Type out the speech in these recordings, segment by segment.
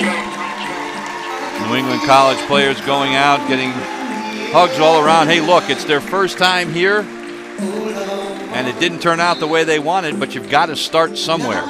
New England college players going out, getting hugs all around. Hey, look, it's their first time here, and it didn't turn out the way they wanted, but you've got to start somewhere.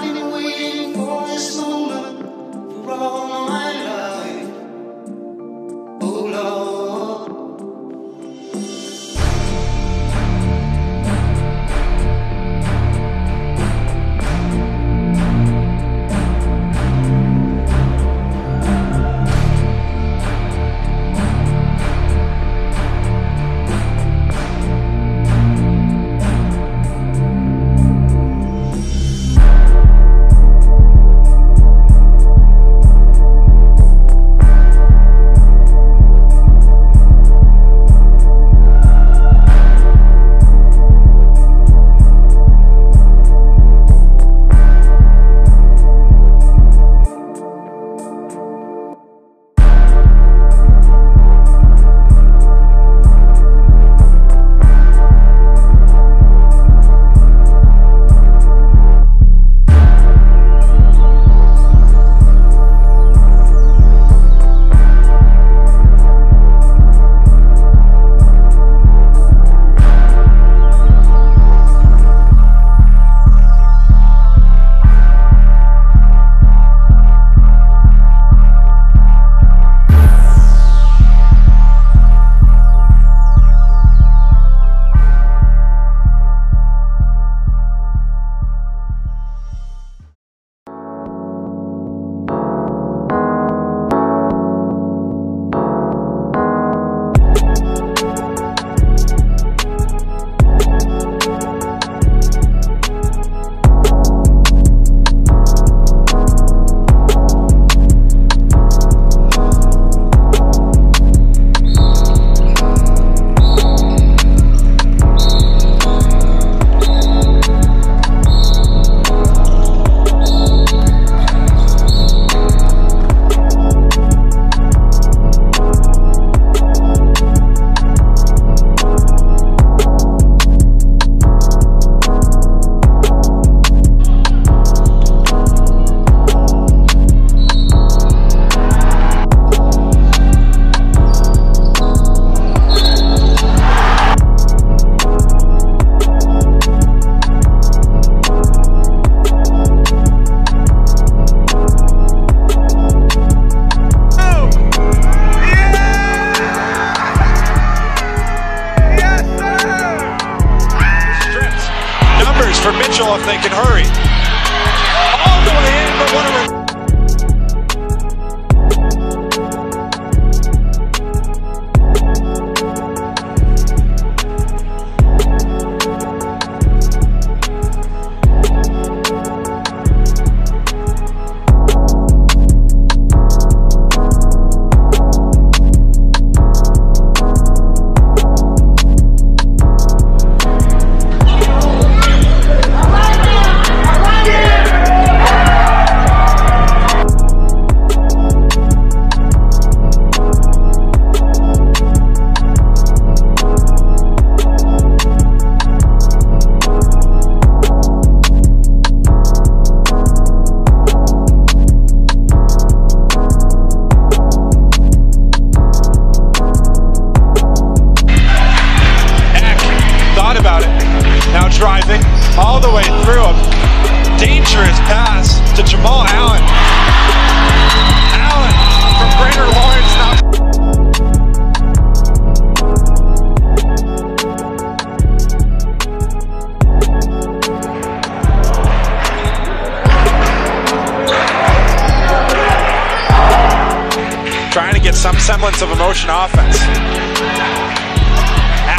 Some semblance of emotion offense.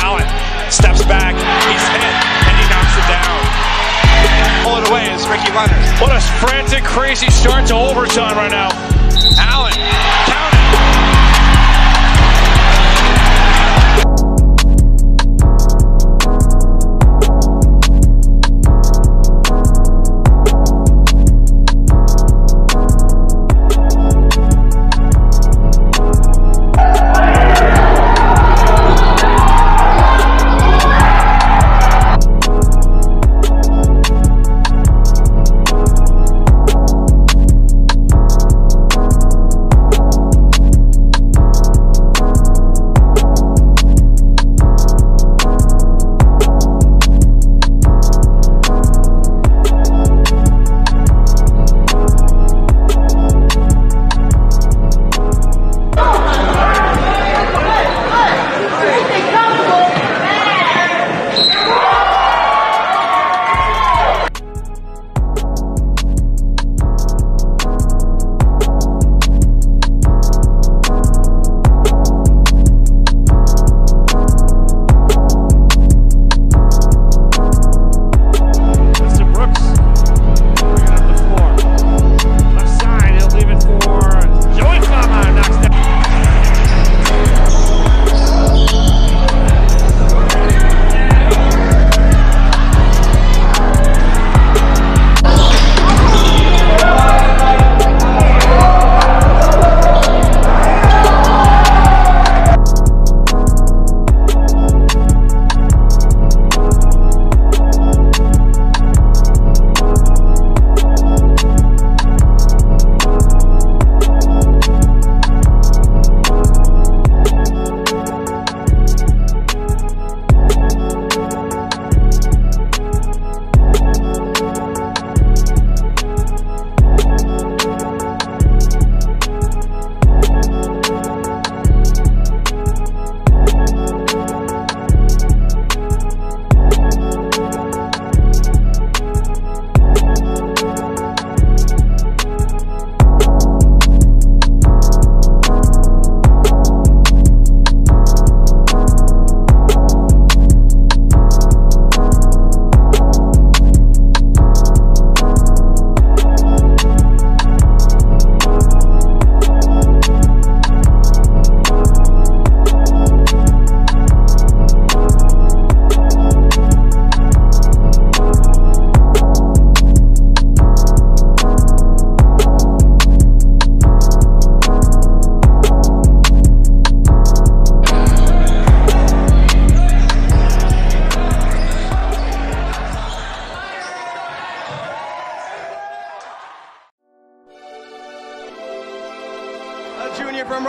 Allen steps back, he's hit, and he knocks it down. Pull it away is Ricky Leonard. What a frantic, crazy start to overtime right now. Allen,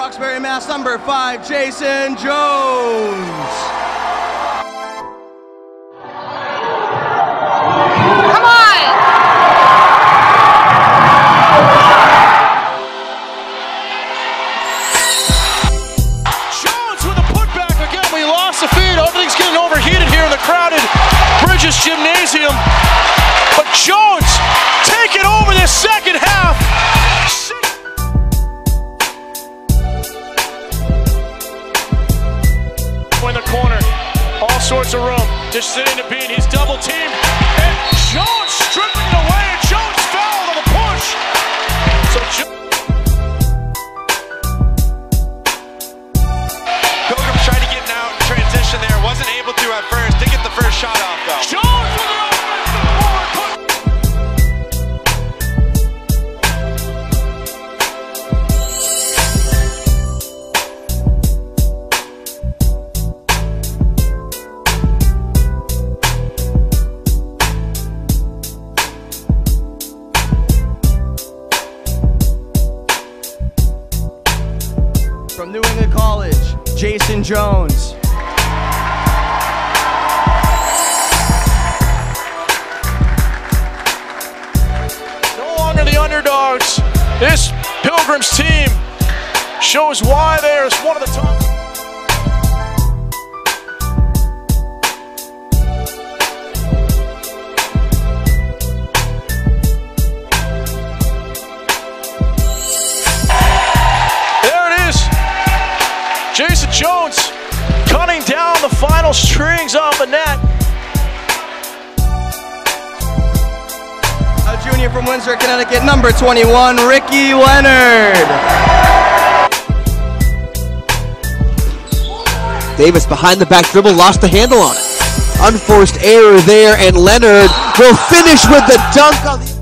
Roxbury, Mass. Number five, Jason Jones. All sorts of room. Just sitting to beat. He's double teamed. And Jones stripping it away. And Jones fouled on the push. So Jo- Pilgrim tried to get out in transition there. Wasn't able to at first. Did get the first shot off though. Jones This Pilgrims team shows why they're one of the top. There it is. Jason Jones cutting down the final strings off the net. Junior from Windsor, Connecticut, number 21, Ricky Leonard. Davis behind the back dribble, lost the handle on it. Unforced error there, and Leonard will finish with the dunk on the.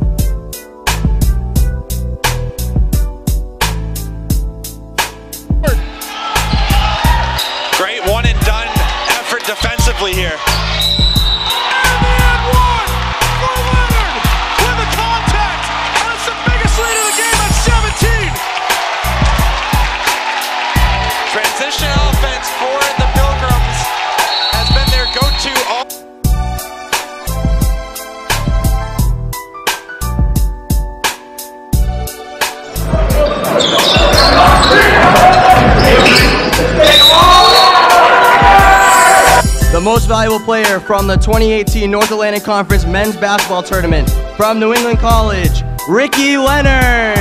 Great one and done effort defensively here. Valuable player from the 2018 North Atlantic Conference Men's Basketball Tournament from New England College, Ricky Leonard.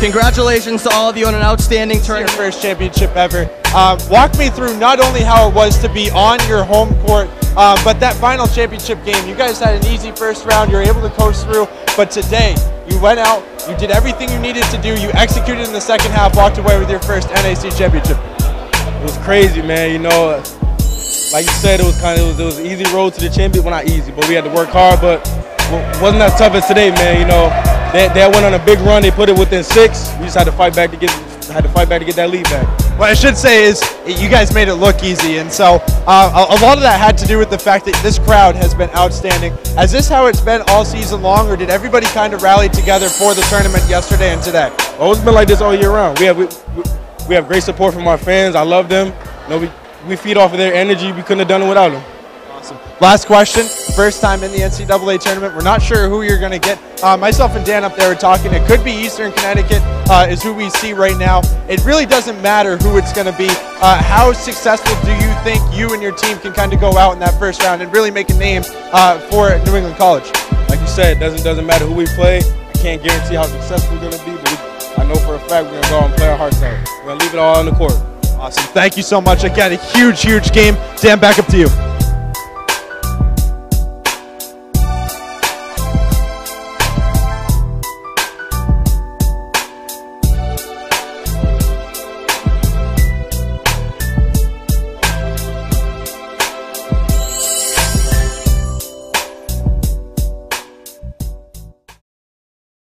Congratulations to all of you on an outstanding your tournament. first championship ever. Um, walk me through not only how it was to be on your home court, um, but that final championship game. You guys had an easy first round. You were able to coast through, but today you went out, you did everything you needed to do. You executed in the second half, walked away with your first NAC championship. It was crazy, man. You know, like you said, it was kind of it was, it was an easy road to the champion. Well, not easy, but we had to work hard. But wasn't as tough as today, man. You know, that they went on a big run. They put it within six. We just had to fight back to get had to fight back to get that lead back. What I should say is you guys made it look easy, and so uh, a lot of that had to do with the fact that this crowd has been outstanding. Is this how it's been all season long, or did everybody kind of rally together for the tournament yesterday and today? Well, it's been like this all year round. We have we, we have great support from our fans. I love them. You know, we we feed off of their energy. We couldn't have done it without them. Last question. First time in the NCAA tournament. We're not sure who you're going to get. Uh, myself and Dan up there were talking. It could be Eastern Connecticut uh, is who we see right now. It really doesn't matter who it's going to be. Uh, how successful do you think you and your team can kind of go out in that first round and really make a name uh, for New England College? Like you said, it doesn't doesn't matter who we play. I can't guarantee how successful we're gonna be, but we, I know for a fact we're gonna go out and play our hearts out. We're gonna leave it all on the court. Awesome. Thank you so much. Again, a huge, huge game. Dan, back up to you.